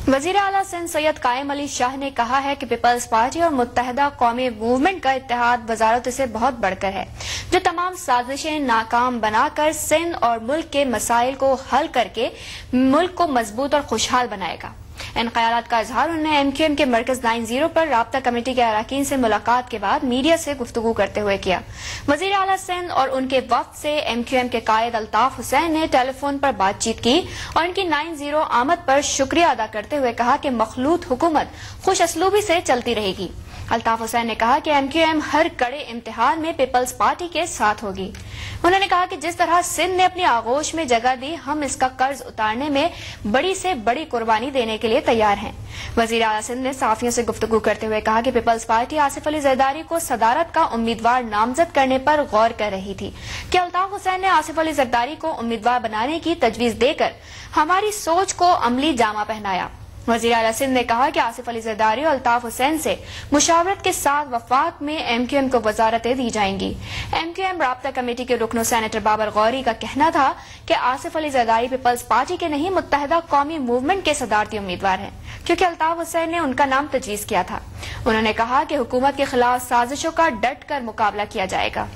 वज़ीर अला सिंध सैयद कायम अली शाह ने कहा है कि पीपल्स पार्टी और मुतहदा कौमी मूवमेंट का इतिहाद वजारत से बहुत बढ़कर है, जो तमाम साजिशें नाकाम बनाकर सिंध और मुल्क के मसाइल को हल करके मुल्क को मज़बूत और खुशहाल बनाएगा। इन ख्याल का इजहार उन्होंने एम क्यू एम के मरकज नाइन ज़ीरो पर रबता कमेटी के अरकान से मुलाकात के बाद मीडिया से गुफ्तू करते हुए किया। वज़ीर अला सिंध और उनके वक्त से एम क्यू एम के कायद अल्ताफ हुसैन ने टेलीफोन पर बातचीत की और इनकी नाइन ज़ीरो आमद पर शुक्रिया अदा करते हुए कहा कि मखलूत हुकूमत खुश असलूबी से चलती रहेगी। अल्ताफ हुसैन ने कहा कि एमक्यूएम हर कड़े इम्तिहान में पीपल्स पार्टी के साथ होगी। उन्होंने कहा कि जिस तरह सिंध ने अपनी आगोश में जगह दी, हम इसका कर्ज उतारने में बड़ी से बड़ी कुर्बानी देने के लिए तैयार हैं। वज़ीर अला सिंध ने साफियों से गुफ्तगु करते हुए कहा कि पीपल्स पार्टी आसिफ अली जरदारी को सदारत का उम्मीदवार नामजद करने पर गौर कर रही थी कि अल्ताफ हुसैन ने आसिफ अली जरदारी को उम्मीदवार बनाने की तजवीज देकर हमारी सोच को अमली जामा पहनाया। वज़ीर अला सिंध ने कहा कि आसिफ अली जरदारी और अल्ताफ हुसैन से मुशावरत के साथ वफाक में एम क्यू एम को वजारतें दी जाएँगी। एम क्यू एम रबता कमेटी के रुकनो सैनेटर बाबर गौरी का कहना था कि आसिफ अली जरदारी पीपल्स पार्टी के नहीं मुतहदा कौमी मूवमेंट के सदारती उम्मीदवार हैं, क्योंकि अल्ताफ हुसैन ने उनका नाम तजवीज किया था। उन्होंने कहा कि हुकूमत के खिलाफ साजिशों का डट कर मुकाबला किया जाएगा।